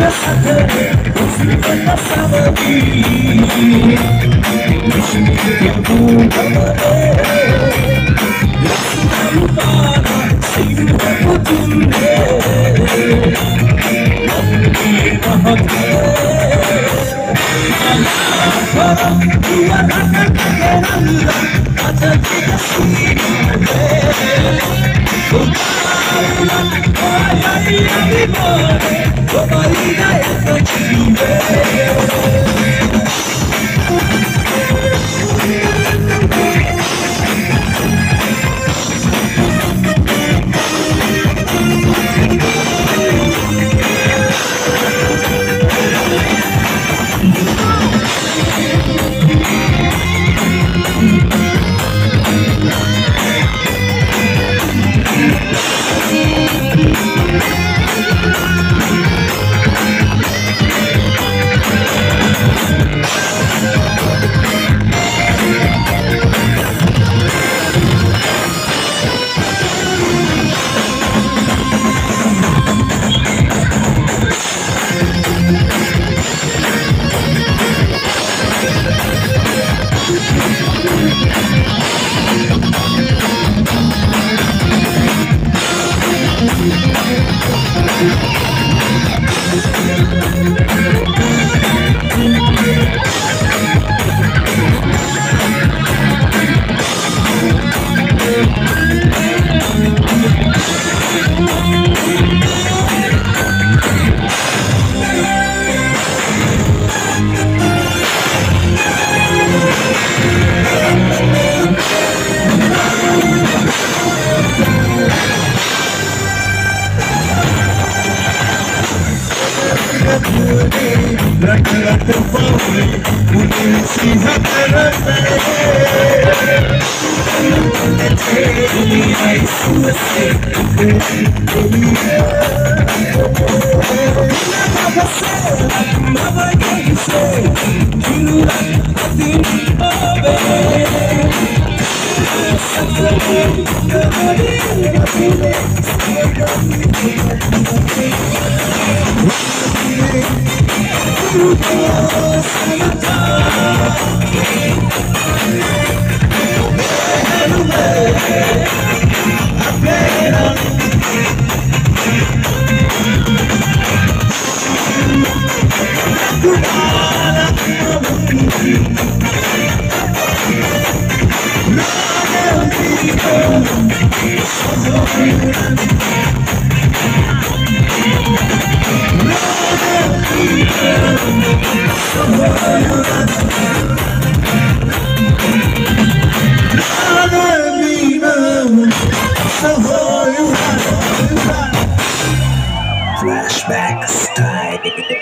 plasada Sürüven masada değil Düşünüyorum ama Yoksunlar bana Sevgini bırakmadın ne Yoksunlar daha Param duvara kadar Allah Atatürk'e sinirle Kullar Ay, ay, ay, mi amore, come on, I have to kill you. I'm gonna be a little bit of a little bit of a little bit of a little bit of a little bit I'm Flashback style.